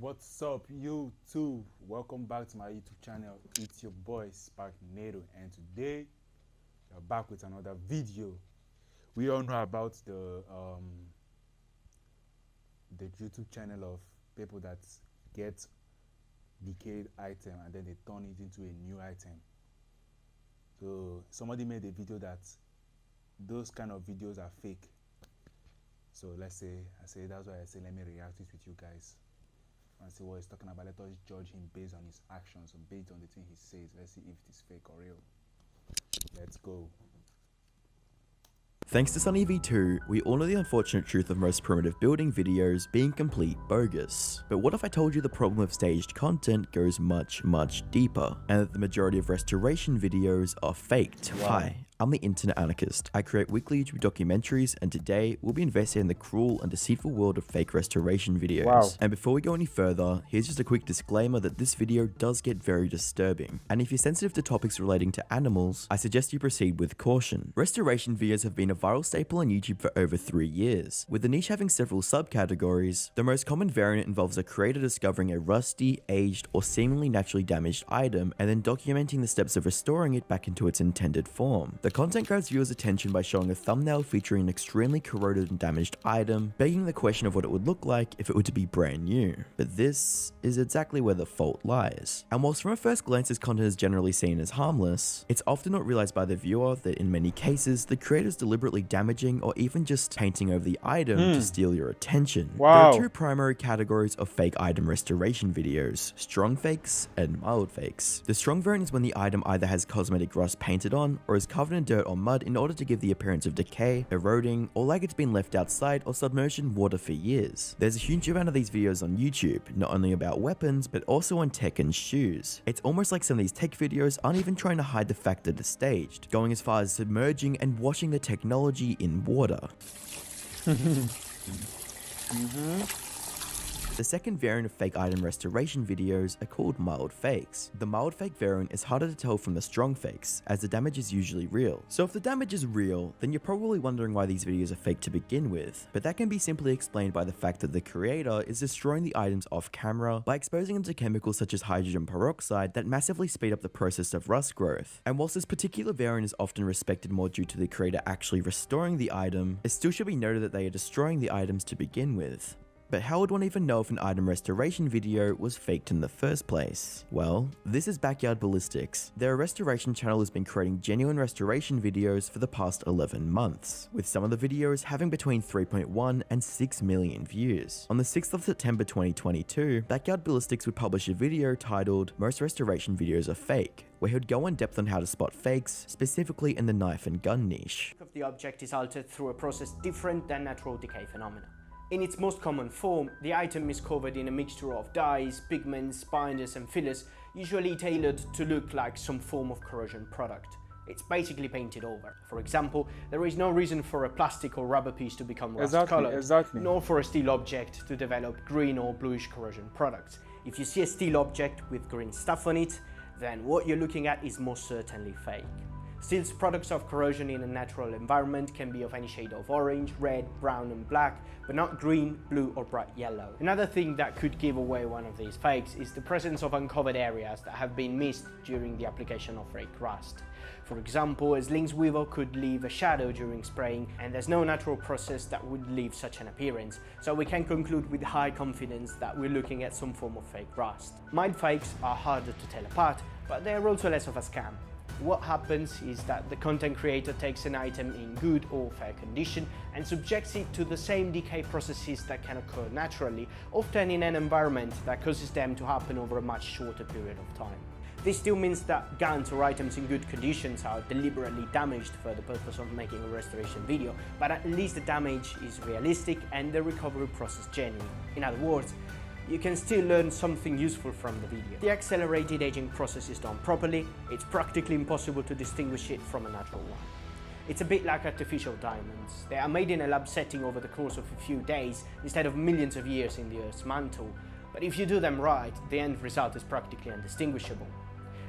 What's up, YouTube? Welcome back to my YouTube channel. It's your boy Spark Nero, and today we're back with another video. We all know about the um, the YouTube channel of people that get decayed item and then they turn it into a new item. So somebody made a video that those kind of videos are fake. So let's say I say that's why I say let me react it with you guys and see what he's talking about. Let us judge him based on his actions or based on the thing he says. Let's see if it is fake or real. Let's go. Thanks to Sunny V2, we all know the unfortunate truth of most primitive building videos being complete bogus. But what if I told you the problem of staged content goes much, much deeper, and that the majority of restoration videos are faked? Wow. Hi, I'm the Internet Anarchist. I create weekly YouTube documentaries, and today we'll be investigating the cruel and deceitful world of fake restoration videos. Wow. And before we go any further, here's just a quick disclaimer that this video does get very disturbing. And if you're sensitive to topics relating to animals, I suggest you proceed with caution. Restoration videos have been a viral staple on YouTube for over three years, with the niche having several subcategories. The most common variant involves a creator discovering a rusty, aged, or seemingly naturally damaged item and then documenting the steps of restoring it back into its intended form. The content grabs viewers' attention by showing a thumbnail featuring an extremely corroded and damaged item, begging the question of what it would look like if it were to be brand new. But this is exactly where the fault lies. And whilst from a first glance this content is generally seen as harmless, it's often not realized by the viewer that in many cases the creator is deliberately damaging or even just painting over the item to hmm. steal your attention. Wow. There are two primary categories of fake item restoration videos, strong fakes and mild fakes. The strong variant is when the item either has cosmetic rust painted on or is covered in dirt or mud in order to give the appearance of decay, eroding, or like it's been left outside or submerged in water for years. There's a huge amount of these videos on YouTube, not only about weapons, but also on tech and shoes. It's almost like some of these tech videos aren't even trying to hide the fact that they're staged, going as far as submerging and washing the technology in water. Mm-hmm. The second variant of fake item restoration videos are called mild fakes. The mild fake variant is harder to tell from the strong fakes, as the damage is usually real. So if the damage is real, then you're probably wondering why these videos are fake to begin with. But that can be simply explained by the fact that the creator is destroying the items off camera by exposing them to chemicals such as hydrogen peroxide that massively speed up the process of rust growth. And whilst this particular variant is often respected more due to the creator actually restoring the item, it still should be noted that they are destroying the items to begin with. But how would one even know if an item restoration video was faked in the first place? Well, this is Backyard Ballistics. Their restoration channel has been creating genuine restoration videos for the past 11 months, with some of the videos having between 3.1 and 6 million views. On the 6th of September 2022, Backyard Ballistics would publish a video titled Most Restoration Videos Are Fake, where he would go in depth on how to spot fakes, specifically in the knife and gun niche. of the object is altered through a process different than natural decay phenomena. In its most common form, the item is covered in a mixture of dyes, pigments, binders and fillers, usually tailored to look like some form of corrosion product. It's basically painted over. For example, there is no reason for a plastic or rubber piece to become rust Exactly, colored, exactly. nor for a steel object to develop green or bluish corrosion products. If you see a steel object with green stuff on it, then what you're looking at is most certainly fake. Steel's products of corrosion in a natural environment can be of any shade of orange, red, brown and black, but not green, blue or bright yellow. Another thing that could give away one of these fakes is the presence of uncovered areas that have been missed during the application of fake rust. For example, a sling swivel could leave a shadow during spraying and there's no natural process that would leave such an appearance, so we can conclude with high confidence that we're looking at some form of fake rust. Mild fakes are harder to tell apart, but they are also less of a scam. What happens is that the content creator takes an item in good or fair condition and subjects it to the same decay processes that can occur naturally, often in an environment that causes them to happen over a much shorter period of time. This still means that guns or items in good conditions are deliberately damaged for the purpose of making a restoration video, but at least the damage is realistic and the recovery process genuine. In other words, you can still learn something useful from the video. The accelerated aging process is done properly, it's practically impossible to distinguish it from a natural one. It's a bit like artificial diamonds. They are made in a lab setting over the course of a few days instead of millions of years in the Earth's mantle. But if you do them right, the end result is practically undistinguishable.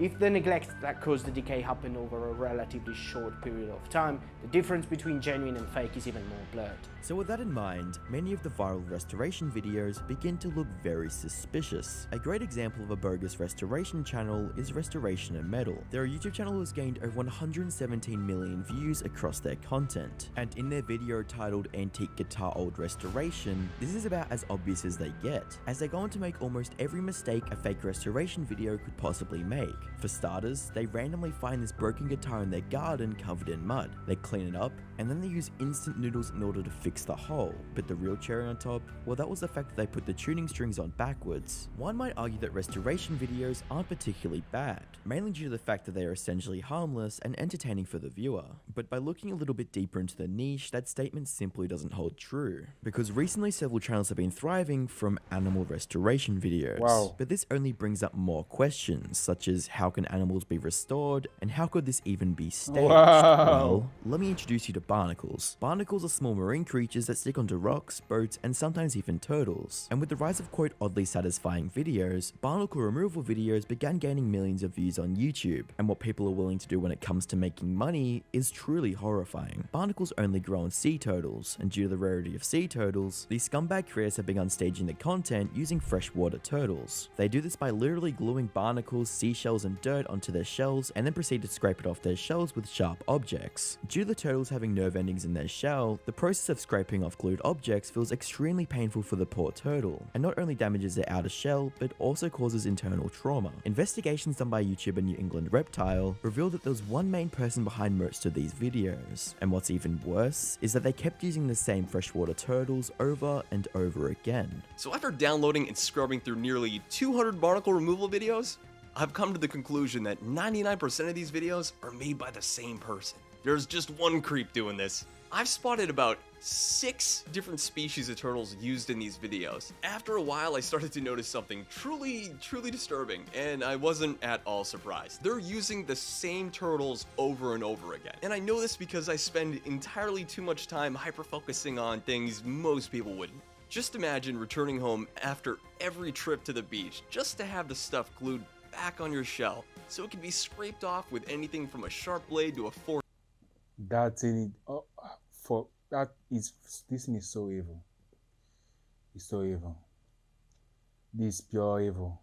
If the neglect that caused the decay happened over a relatively short period of time, the difference between genuine and fake is even more blurred. So with that in mind, many of the viral restoration videos begin to look very suspicious. A great example of a bogus restoration channel is Restoration and Metal. Their YouTube channel has gained over 117 million views across their content, and in their video titled Antique Guitar Old Restoration, this is about as obvious as they get, as they go on to make almost every mistake a fake restoration video could possibly make. For starters, they randomly find this broken guitar in their garden covered in mud. They clean it up, and then they use instant noodles in order to fix the hole. But the real cherry on top, well that was the fact that they put the tuning strings on backwards. One might argue that restoration videos aren't particularly bad, mainly due to the fact that they are essentially harmless and entertaining for the viewer. But by looking a little bit deeper into the niche, that statement simply doesn't hold true. Because recently several channels have been thriving from animal restoration videos. Wow. But this only brings up more questions, such as how can animals be restored, and how could this even be staged? Wow. Well, let me introduce you to barnacles. Barnacles are small marine creatures that stick onto rocks, boats, and sometimes even turtles. And with the rise of quote oddly satisfying videos, barnacle removal videos began gaining millions of views on YouTube. And what people are willing to do when it comes to making money is truly horrifying. Barnacles only grow on sea turtles, and due to the rarity of sea turtles, these scumbag creators have begun staging the content using freshwater turtles. They do this by literally gluing barnacles, seashells, and dirt onto their shells, and then proceed to scrape it off their shells with sharp objects. Due to the turtles having nerve endings in their shell, the process of scraping off glued objects feels extremely painful for the poor turtle, and not only damages their outer shell, but also causes internal trauma. Investigations done by YouTuber New England Reptile revealed that there was one main person behind most of these videos, and what's even worse is that they kept using the same freshwater turtles over and over again. So after downloading and scrubbing through nearly 200 barnacle removal videos, I've come to the conclusion that 99% of these videos are made by the same person. There's just one creep doing this. I've spotted about six different species of turtles used in these videos. After a while, I started to notice something truly, truly disturbing, and I wasn't at all surprised. They're using the same turtles over and over again. And I know this because I spend entirely too much time hyper-focusing on things most people wouldn't. Just imagine returning home after every trip to the beach just to have the stuff glued back on your shell so it can be scraped off with anything from a sharp blade to a fork That thing, oh, for that is this thing is so evil. It's so evil. This is pure evil.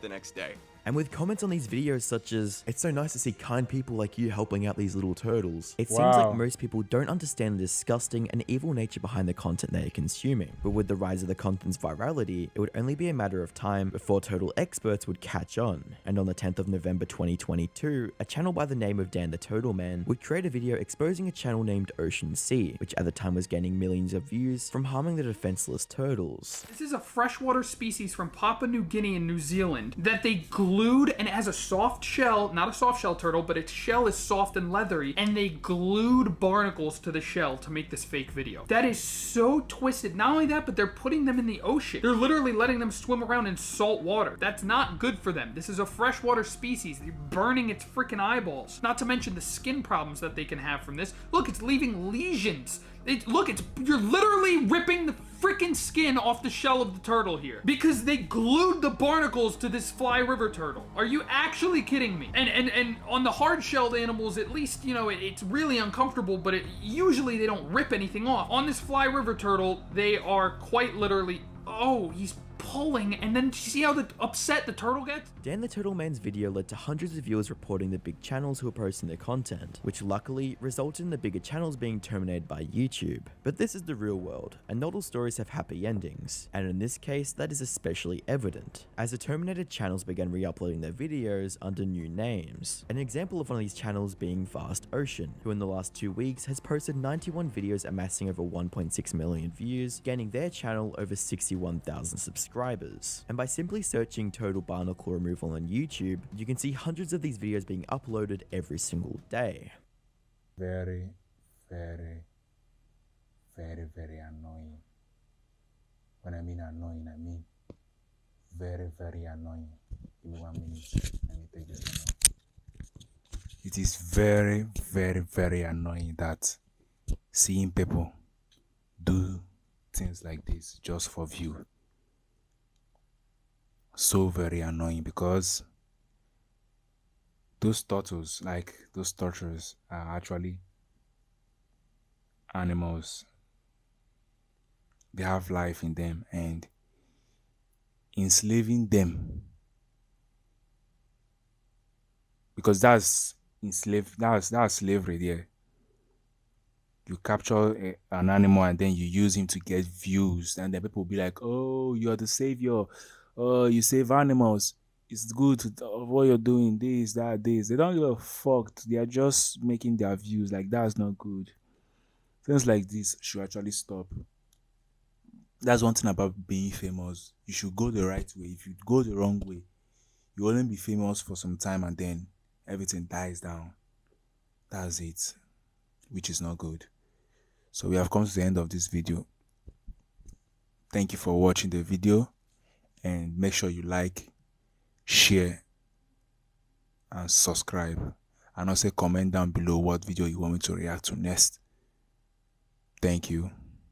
the next day. And with comments on these videos such as, it's so nice to see kind people like you helping out these little turtles, it seems like most people don't understand the disgusting and evil nature behind the content they are consuming. But with the rise of the content's virality, it would only be a matter of time before turtle experts would catch on. And on the 10th of November 2022, a channel by the name of Dan the Turtle Man would create a video exposing a channel named Ocean Sea, which at the time was gaining millions of views from harming the defenseless turtles. This is a freshwater species from Papua New Guinea and New Zealand that they glued and it has a soft shell, not a soft shell turtle, but its shell is soft and leathery, and they glued barnacles to the shell to make this fake video. That is so twisted. Not only that, but they're putting them in the ocean. They're literally letting them swim around in salt water. That's not good for them. This is a freshwater species. They're burning its freaking eyeballs. Not to mention the skin problems that they can have from this. Look, it's leaving lesions. It, look, it's you're literally ripping the freaking skin off the shell of the turtle here because they glued the barnacles to this fly river turtle. Are you actually kidding me? And and and on the hard-shelled animals, at least you know it, it's really uncomfortable, but it, usually they don't rip anything off. On this fly river turtle, they are quite literally. Oh, he's pulling, and then see how the upset the turtle gets. Dan the Turtle Man's video led to hundreds of viewers reporting the big channels who were posting their content, which luckily resulted in the bigger channels being terminated by YouTube. But this is the real world, and not all stories have happy endings, and in this case that is especially evident, as the terminated channels began re-uploading their videos under new names. An example of one of these channels being Vast Ocean, who in the last two weeks has posted 91 videos amassing over 1.6 million views, gaining their channel over 61,000 subscribers. And by simply searching total barnacle removal on YouTube, you can see hundreds of these videos being uploaded every single day. Very, very, very, very annoying. When I mean annoying, I mean very, very annoying. Give me one minute. Let me take this. It is very, very, very annoying that seeing people do things like this just for view. So very annoying because those turtles, like those tortoises, are actually animals. They have life in them, and enslaving them. Because that's enslave that's that's slavery there. You capture a, an animal and then you use him to get views and then people will be like oh you're the savior oh you save animals. It's good of what you're doing this that this. They don't give a fuck. They are just making their views. Like that's not good. Things like this should actually stop. That's one thing about being famous. You should go the right way. If you go the wrong way you only be famous for some time and then everything dies down. That's it which is not good. So we have come to the end of this video. Thank you for watching the video and make sure you like share and subscribe. And also comment down below what video you want me to react to next. Thank you